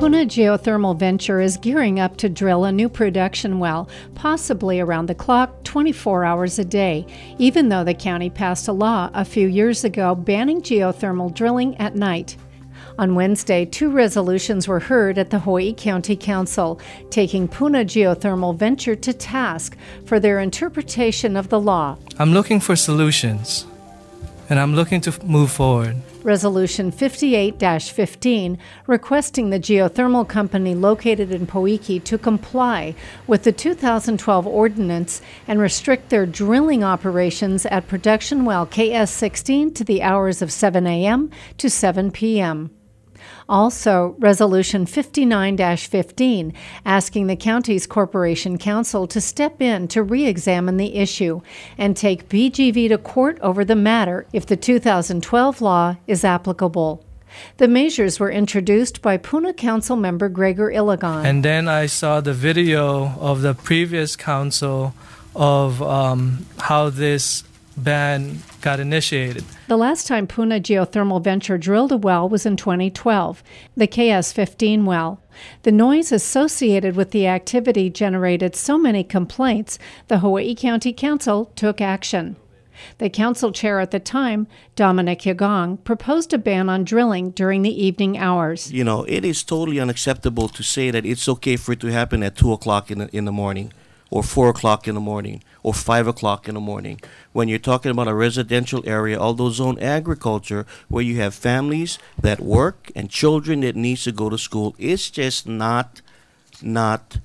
Puna Geothermal Venture is gearing up to drill a new production well, possibly around the clock, 24 hours a day, even though the county passed a law a few years ago banning geothermal drilling at night. On Wednesday, two resolutions were heard at the Hawaii County Council, taking Puna Geothermal Venture to task for their interpretation of the law. I'm looking for solutions, and I'm looking to move forward. Resolution 58 15, requesting the geothermal company located in Pohoiki to comply with the 2012 ordinance and restrict their drilling operations at production well KS 16 to the hours of 7 a.m. to 7 p.m. Also, Resolution 59 15, asking the county's Corporation Counsel to step in to re examine the issue and take PGV to court over the matter if the 2012 law is applicable. The measures were introduced by Puna Council member Greggor Ilagan. And then I saw the video of the previous council of um, how this ban got initiated. The last time Puna Geothermal Venture drilled a well was in 2012, the KS 15 well. The noise associated with the activity generated so many complaints, the Hawaii County Council took action. The council chair at the time, Dominic Yagong, proposed a ban on drilling during the evening hours. You know, it is totally unacceptable to say that it's okay for it to happen at 2 o'clock in the, in the morning or 4 o'clock in the morning or 5 o'clock in the morning. When you're talking about a residential area, although zone agriculture, where you have families that work and children that needs to go to school, it's just not, not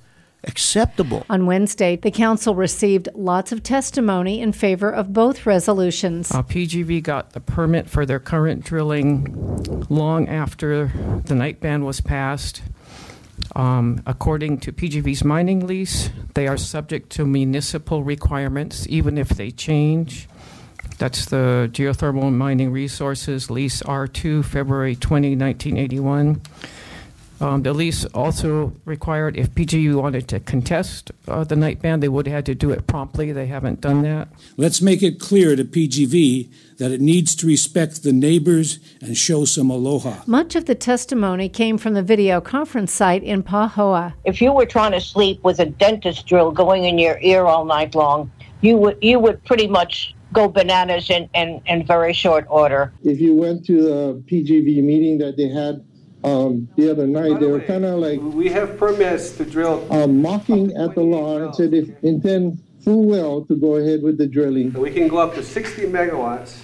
acceptable. On Wednesday, the council received lots of testimony in favor of both resolutions. Uh, PGV got the permit for their current drilling long after the night ban was passed. Um, according to PGV's mining lease, they are subject to municipal requirements even if they change. That's the Geothermal Mining Resources Lease R2, February 20, 1981. Um, the lease also required if PGV wanted to contest uh, the night ban, they would have had to do it promptly. They haven't done that. Let's make it clear to PGV that it needs to respect the neighbors and show some aloha. Much of the testimony came from the video conference site in Pahoa. If you were trying to sleep with a dentist drill going in your ear all night long, you would you would pretty much go bananas in, in, in very short order. If you went to the PGV meeting that they had um, the other night, By they the were kind of like We have permits to drill. um, mocking at the law and said if intend full well to go ahead with the drilling. We can go up to 60 megawatts.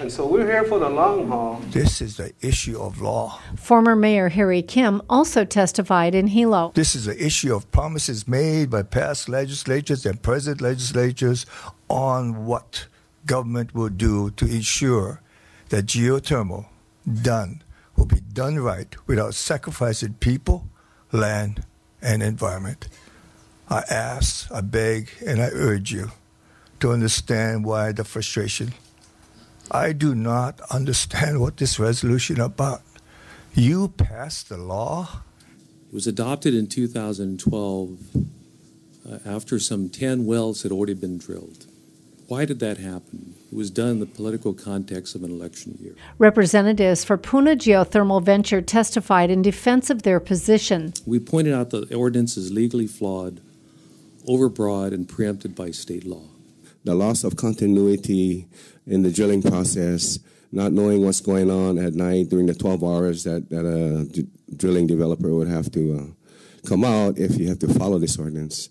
And so we're here for the long haul. This is the issue of law. Former Mayor Harry Kim also testified in Hilo. This is an issue of promises made by past legislatures and present legislatures on what government will do to ensure that geothermal done will be done right without sacrificing people, land, and environment. I ask, I beg, and I urge you to understand why the frustration. I do not understand what this resolution about. You passed the law It was adopted in 2012 uh, after some 10 wells had already been drilled. Why did that happen? It was done in the political context of an election year. Representatives for Puna Geothermal Venture testified in defense of their position. We pointed out the ordinance is legally flawed, overbroad, and preempted by state law. the loss of continuity in the drilling process, not knowing what's going on at night during the 12 hours that, that a d- drilling developer would have to uh, come out if you have to follow this ordinance,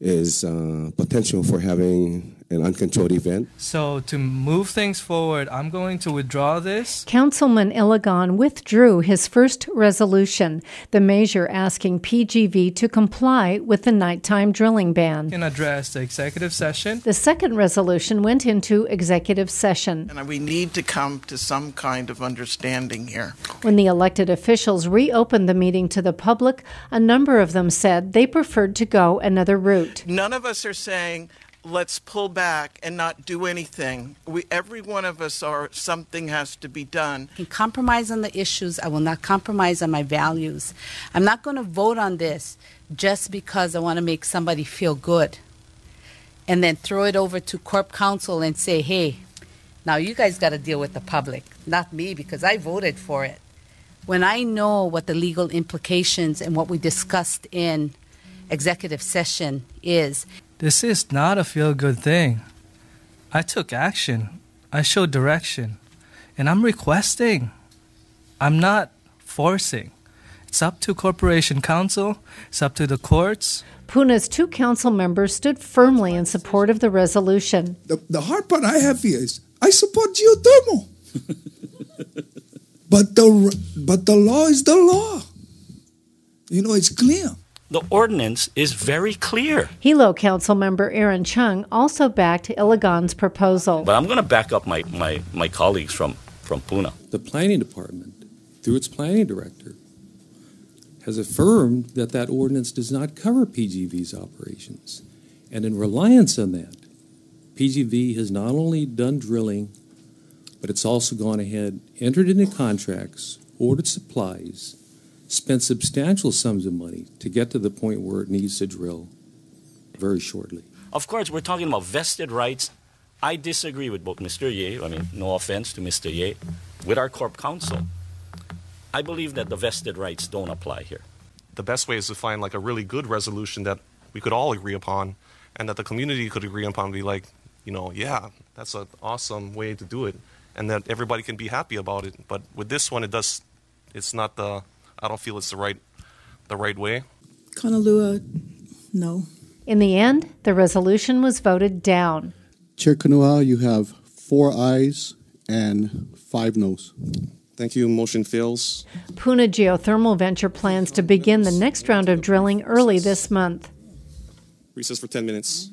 is uh, potential for having an uncontrolled event. So, to move things forward, I'm going to withdraw this. Councilman Ilagan withdrew his first resolution, the measure asking PGV to comply with the nighttime drilling ban. Can address the executive session. The second resolution went into executive session. And we need to come to some kind of understanding here. When the elected officials reopened the meeting to the public, a number of them said they preferred to go another route. None of us are saying, let's pull back and not do anything. We, every one of us are, something has to be done. can compromise on the issues. I will not compromise on my values. I'm not going to vote on this just because I want to make somebody feel good and then throw it over to Corp Counsel and say, hey, Now you guys got to deal with the public, not me, because I voted for it. When I know what the legal implications and what we discussed in executive session is, This is not a feel good thing. I took action, I showed direction, and I'm requesting. I'm not forcing. It's up to Corporation Counsel, it's up to the courts. Puna's two council members stood firmly in support of the resolution. The, the hard part I have here is I support geothermal. but the but the law is the law. You know, it's clear. The ordinance is very clear. Hilo council member Aaron Chung also backed Ilagan's proposal. But I'm going to back up my, my, my colleagues from, from Puna. The planning department, through its planning director, has affirmed that that ordinance does not cover PGV's operations. And in reliance on that, PGV has not only done drilling, but it's also gone ahead, entered into contracts, ordered supplies, spent substantial sums of money to get to the point where it needs to drill very shortly. Of course, we're talking about vested rights. I disagree with both Mr. Ye, I mean, no offense to Mr. Ye, with our corp counsel. I believe that the vested rights don't apply here. The best way is to find like a really good resolution that we could all agree upon and that the community could agree upon and be like, you know, yeah, that's an awesome way to do it and that everybody can be happy about it. But with this one it does it's not the I don't feel it's the right the right way. Kanalua, no. In the end, the resolution was voted down. Chair Kanuha, you have four ayes and five noes. Thank you. Motion fails. Puna Geothermal Venture plans to begin the next round of drilling early this month. Recess for 10 minutes.